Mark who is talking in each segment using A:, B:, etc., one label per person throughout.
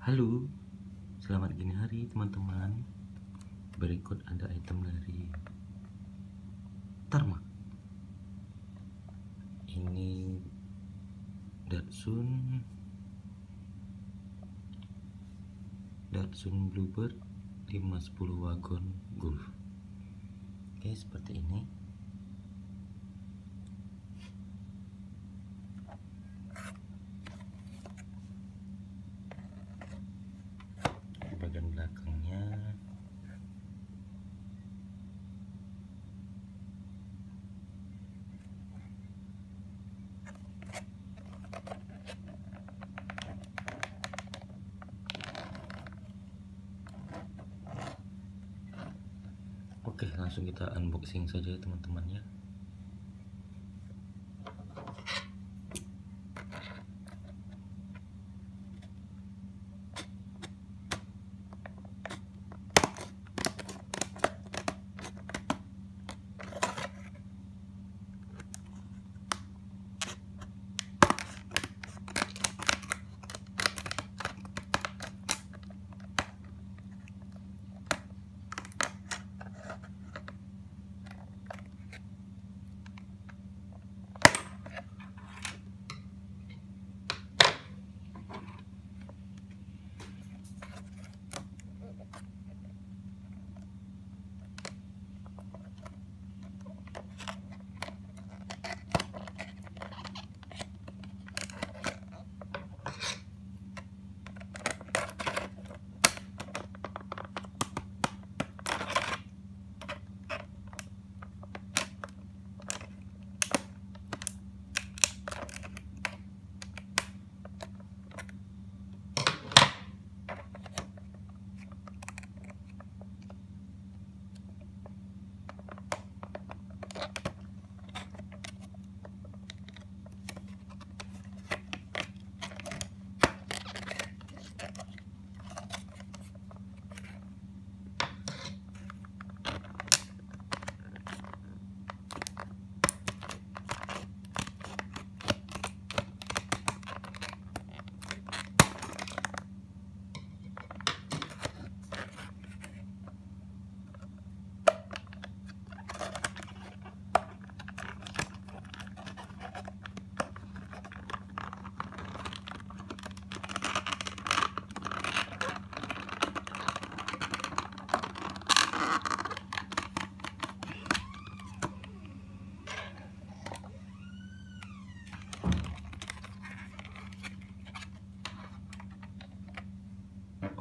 A: Halo, selamat gini hari teman-teman. Berikut ada item dari Tarma. Ini Datsun Datsun Bluebird 510 wagon Golf. Oke, seperti ini. Langsung kita unboxing saja ya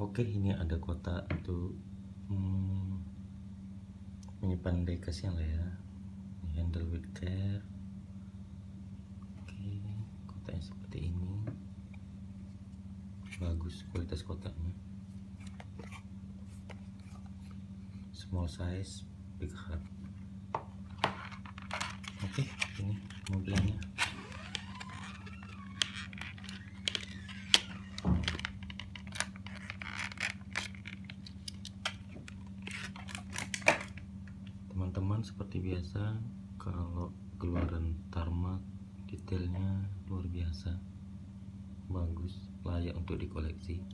A: Oke, ini ada kotak untuk hmm, menyimpan diecast lah ya. Handle with care. Oke, kotaknya seperti ini. Bagus kualitas kotaknya. Small size, big heart. Oke, ini mobilnya. Teman-teman seperti biasa kalau keluaran tarmac detailnya luar biasa. Bagus layak untuk dikoleksi.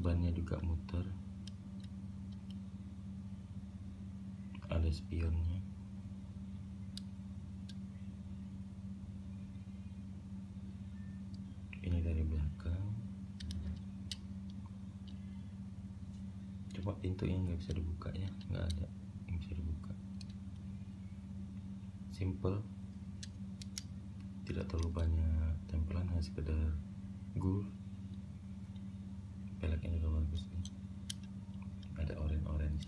A: Bannya juga muter. Ada spionnya. Ini dari belakang. Coba pintunya nggak bisa dibuka ya? Nggak ada simple. Tidak terlalu banyak tempelan hanya sekedar gold peleknya juga bagus nih ada orange orange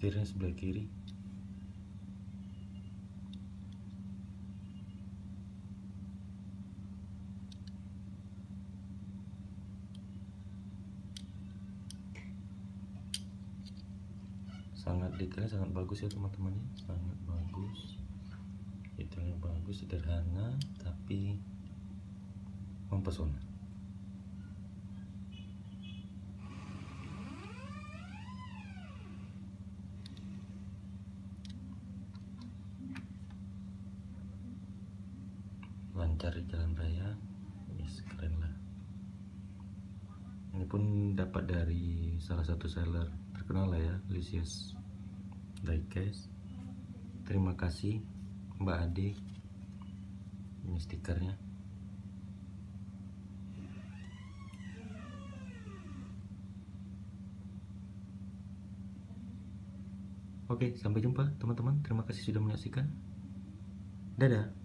A: setirnya sebelah kiri. Sangat detailnya sangat bagus ya teman-teman ya. Sangat bagus. Detailnya bagus sederhana tapi mempesona lancar di jalan raya yes, keren lah ini pun dapat dari salah satu seller terkenal lah ya Lysias Diecast terima kasih Mbak Ade ini stikernya Oke, sampai jumpa teman-teman. Terima kasih sudah menyaksikan. Dadah.